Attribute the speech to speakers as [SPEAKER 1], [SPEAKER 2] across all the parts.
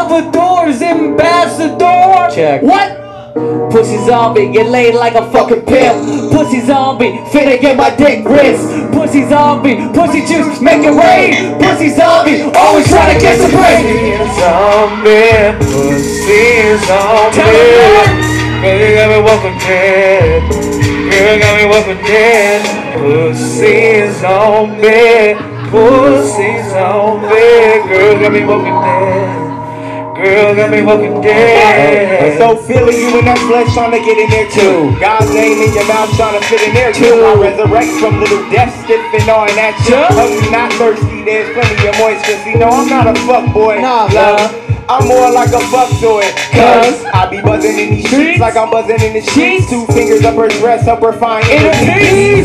[SPEAKER 1] Salvador's ambassador.
[SPEAKER 2] Check.
[SPEAKER 1] What?
[SPEAKER 2] Pussy zombie, get laid like a fucking pimp. Pussy zombie, finna get my dick rinsed. Pussy zombie, pussy juice, make it rain. Pussy zombie, always trying to get some brain.
[SPEAKER 3] Zombie, pussy zombie.
[SPEAKER 1] Tell me
[SPEAKER 3] Girl, you got me walking dead. Girl, got me walking dead. Pussy zombie, pussy zombie. Girl, got me walking dead. Girl, got me
[SPEAKER 4] I'm
[SPEAKER 3] dead.
[SPEAKER 4] so feeling you in that flesh trying to get in there too. God's name in your mouth trying to fit in there too. I resurrect from little death stiffing on that shit.
[SPEAKER 1] Two.
[SPEAKER 4] Hungry, not thirsty, there's plenty of moisture. you know I'm not a fuck boy.
[SPEAKER 2] Nah,
[SPEAKER 4] love. I'm more like a fuck toy. Cause I be buzzing in these
[SPEAKER 1] Streets.
[SPEAKER 4] streets like I'm buzzing in the
[SPEAKER 1] Sheets.
[SPEAKER 4] Two fingers up her dress, up her fine
[SPEAKER 1] In her.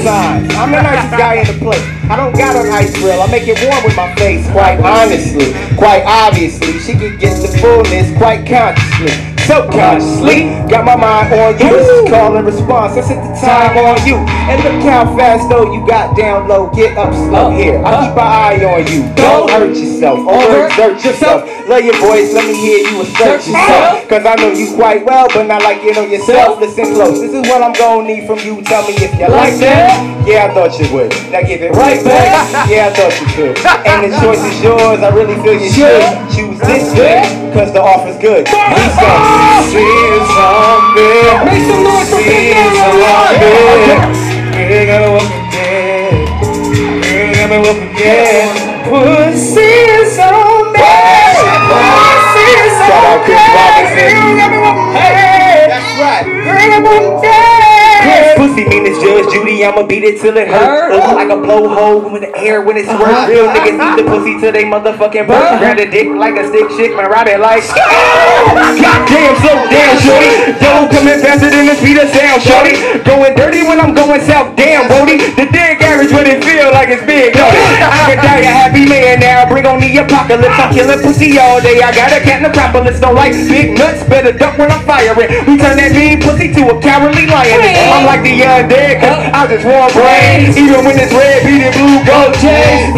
[SPEAKER 4] Signs. I'm the nicest guy in the place. I don't got an ice grill. I make it warm with my face. Quite honestly, quite obviously, she could get the fullness quite consciously. Subconsciously, got my mind on you. This is call and response. I set the time on you. And look how fast though you got down low. Get up slow here. I keep an eye on you. Don't hurt yourself. Overexert yourself. Love your voice. Let me hear you assert yourself. Cause I know you quite well, but not like you know yourself. Listen close. This is what I'm gonna need from you. Tell me if you like that. Yeah, I thought you would. Now give it right back. Yeah, I thought you could. And the choice is yours. I really feel you should choose this way. Cause the offer's good.
[SPEAKER 3] Pussy zombie.
[SPEAKER 1] Make some noise for
[SPEAKER 3] Pussy
[SPEAKER 1] Big Daddy
[SPEAKER 3] zombie.
[SPEAKER 1] Alright.
[SPEAKER 3] Girl, got me walking dead. Girl, got me walking dead. Pussy zombie. Pussy
[SPEAKER 4] Shout out Chris
[SPEAKER 3] zombie.
[SPEAKER 4] Robinson.
[SPEAKER 3] Girl, got me dead.
[SPEAKER 4] That's right.
[SPEAKER 3] Girl, got me walking dead.
[SPEAKER 4] me as Judge Judy, I'ma beat it till it hurts. Look like a blowhole in the air when it's worth. Uh-huh. Real niggas eat the pussy till they motherfucking burst. Uh-huh. Grab the dick like a stick chick, man, ride it like. Goddamn, so damn, shorty. Double coming faster than the speed of sound, shorty. Going dirty when I'm going south, damn, Brody. The average when it feel like it's big, no. I can die a happy man now. Bring on the apocalypse. I'm killing pussy all day. I got a cat in the propolis. Don't like big nuts, better duck when I'm firing. We turn that mean pussy to a cowardly lion. I'm like the undead, cause I just want brains. Even when it's red, beat it blue, gold chains.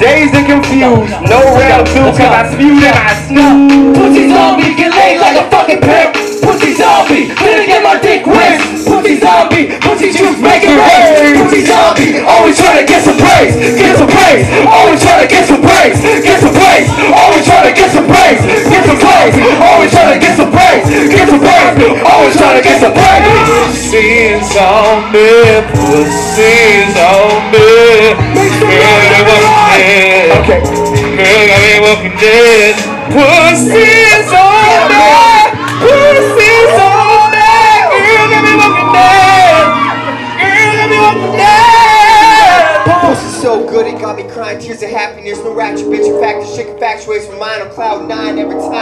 [SPEAKER 4] Dazed and confused, no real two, cause I spewed and I snooze.
[SPEAKER 1] Pussy zombie, get laid like a fucking pimp. Pussy zombie, finna get my dick wet. Pussy zombie, pussy juice, make it rain. Zombie, always trying to get some praise, get some praise. Always trying to get some praise, get some praise. Always trying to get some praise, get some praise. Always trying to get some praise, get some praise. Always trying to get some praise.
[SPEAKER 3] Pussy zombie, pussy zombie. Girl, got me walking dead.
[SPEAKER 4] Okay.
[SPEAKER 3] Girl, got me walking dead. Pussy zombie,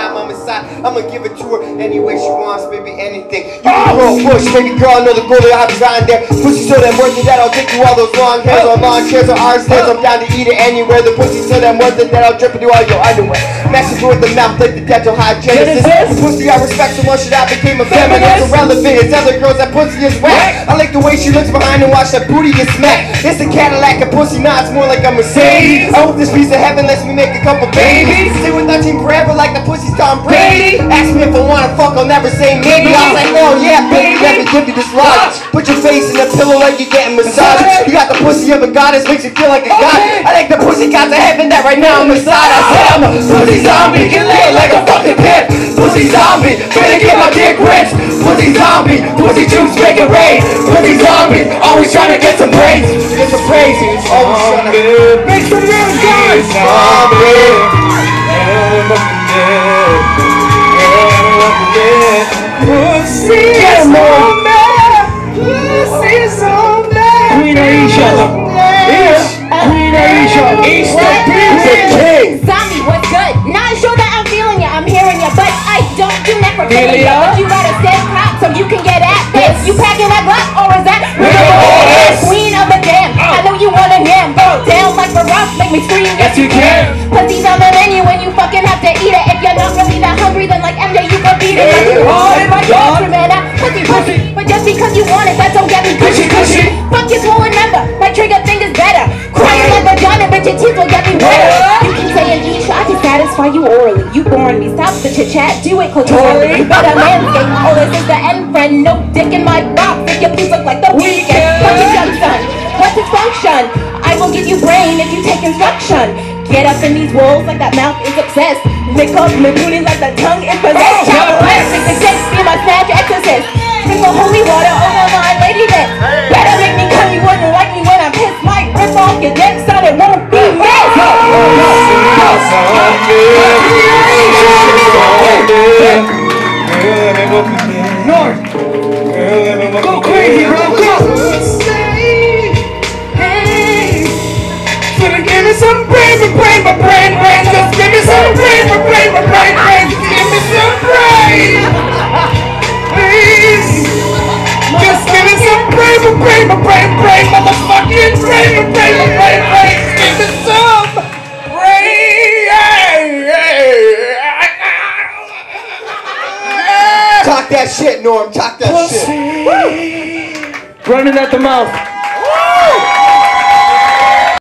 [SPEAKER 5] Every time I'm inside, I'ma give it to her any way she wants, baby, anything. You can throw oh! a push, baby girl, I know the goal that I designed there. Pussy so damn worth it that I'll take you all those long hairs or long chairs or stairs. I'm down to eat it anywhere. The pussy so damn worth it that I'll drip into all your underwear. Message with the mouth like the dental hygienist. The pussy I respect so much that I became a feminist. Irrelevant, it's other girls that pussy is whack. I like the way she looks behind and watch that booty get smacked. It's a Cadillac and pussy, nah, it's more like a Mercedes. I hope oh, this piece of heaven lets me make a couple babies. Stay with that team forever like the pussy's Tom Brady. Ask me if I wanna fuck, I'll never say maybe. I was like, hell yeah, baby, let me give you this lodge. Put your face in the pillow like you're getting massaged. You got the pussy of a goddess, makes you feel like a god. I think the pussy got to heaven that right now I'm inside. I said I'm a pussy zombie, get laid like a fucking pimp. Pussy zombie, finna get my dick rinsed. Pussy zombie, pussy juice, make it rain. Pussy zombie, always trying to get some brains. Get some praise, always trying to make some real guys. 'em on.
[SPEAKER 1] Queen Aisha. East the
[SPEAKER 4] King.
[SPEAKER 6] Zombie, what's good? Not sure that I'm feeling ya, I'm hearing ya, but I don't do necrophilia.
[SPEAKER 1] Philia?
[SPEAKER 6] But you gotta stay hot so you can get at this. You packing that block, or is that
[SPEAKER 1] Yes.
[SPEAKER 6] Queen of the dam, oh. I know you want a yam. Oh. Down like Barack, make me scream.
[SPEAKER 1] Yes, you can.
[SPEAKER 6] Pussy's on the menu when you fucking have to eat it. If you're not really that hungry, then like MJ, you can beat it. Like you it, my God. Pussy, pussy. Stop the chit chat. Do it clitorally. Better manscape. Oh, this is the end friend. No dick in my box. If your piece look like the weekend. Fuck your son. What's his function? I will give you brain if you take instruction. Get up in these walls like that mouth is obsessed. Lick up my booty like that tongue is possessed. Oh, the sex be my snatch exorcist. Sprinkle holy water over
[SPEAKER 5] shit, Norm. Talk that shit.
[SPEAKER 2] Running at the mouth.